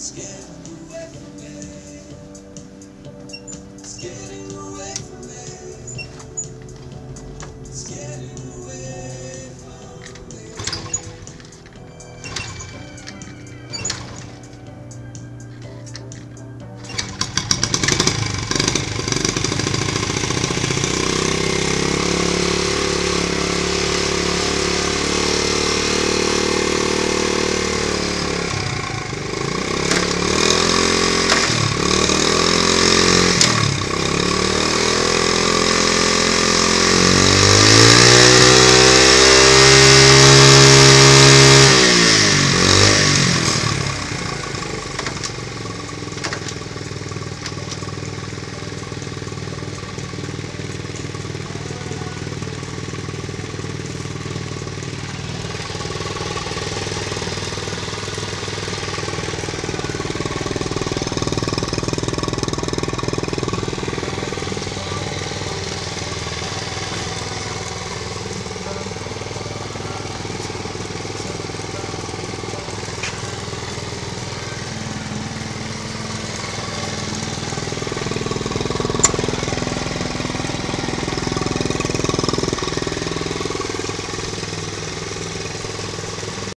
scared.